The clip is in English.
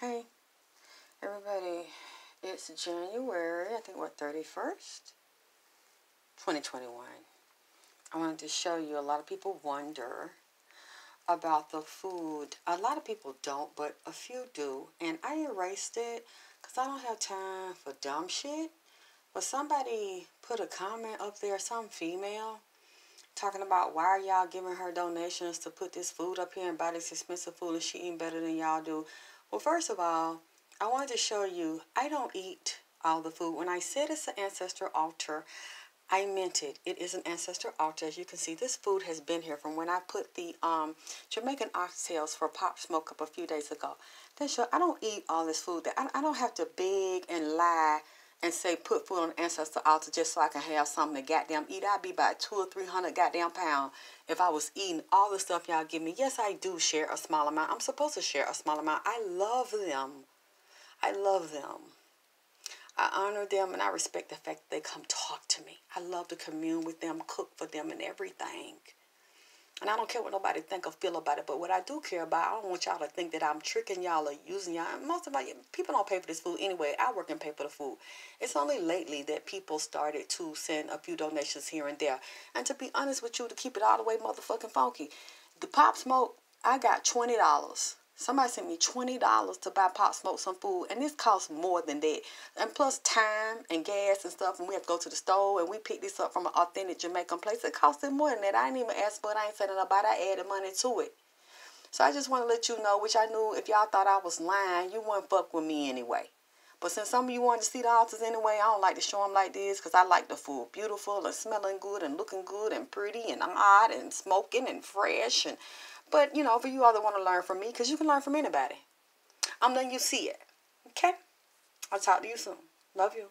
Hey, everybody, it's January, I think what, 31st? 2021. I wanted to show you a lot of people wonder about the food. A lot of people don't, but a few do. And I erased it because I don't have time for dumb shit. But somebody put a comment up there, some female, talking about why are y'all giving her donations to put this food up here and buy this expensive food and she eating better than y'all do. Well, first of all, I wanted to show you I don't eat all the food. When I said it's an ancestor altar, I meant it. It is an ancestor altar. As you can see, this food has been here from when I put the um, Jamaican oxtails for Pop Smoke up a few days ago. Then show I don't eat all this food. That I, I don't have to beg and lie and say put food on the ancestor altar just so I can have something to goddamn eat. I'd be about two or three hundred goddamn pound if I was eating all the stuff y'all give me. Yes, I do share a small amount. I'm supposed to share a small amount. I love them. I love them. I honor them and I respect the fact that they come talk to me. I love to commune with them, cook for them and everything. And I don't care what nobody think or feel about it. But what I do care about, I don't want y'all to think that I'm tricking y'all or using y'all. most of my people don't pay for this food anyway. I work and pay for the food. It's only lately that people started to send a few donations here and there. And to be honest with you, to keep it all the way motherfucking funky, the Pop Smoke, I got twenty dollars Somebody sent me $20 to buy Pop Smoke some food, and this costs more than that. And plus time and gas and stuff, and we have to go to the store, and we pick this up from an authentic Jamaican place. It costed more than that. I didn't even ask for it. I ain't saying about it. I added money to it. So I just want to let you know, which I knew if y'all thought I was lying, you wouldn't fuck with me anyway. But since some of you wanted to see the altars anyway, I don't like to show them like this because I like the food beautiful and smelling good and looking good and pretty and hot and smoking and fresh and but, you know, for you all that want to learn from me, because you can learn from anybody. I'm letting you see it. Okay? I'll talk to you soon. Love you.